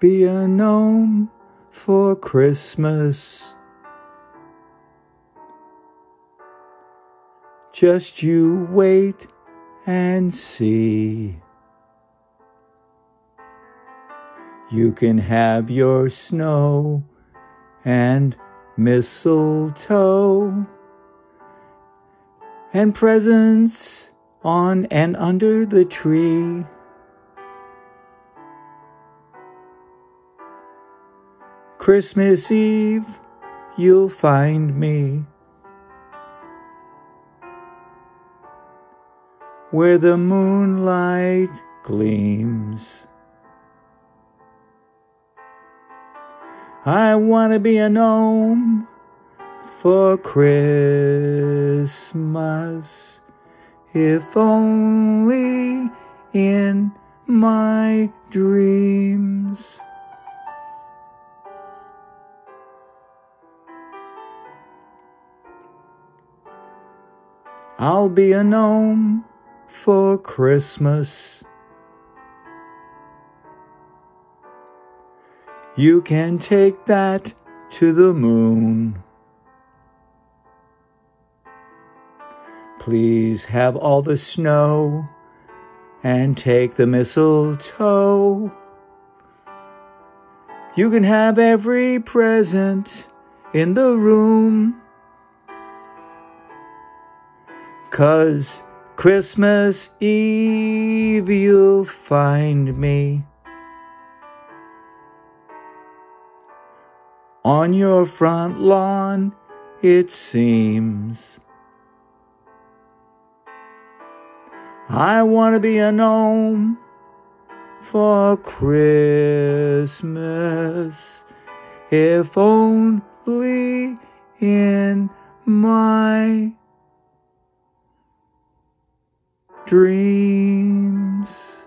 be a gnome for Christmas. Just you wait and see. You can have your snow and mistletoe and presents on and under the tree. Christmas Eve, you'll find me where the moonlight gleams. I want to be a gnome for Christmas, if only in my dreams. I'll be a gnome for Christmas. You can take that to the moon. Please have all the snow and take the mistletoe. You can have every present in the room. Cause Christmas Eve you'll find me on your front lawn, it seems. I want to be a gnome for Christmas, if only in my dreams.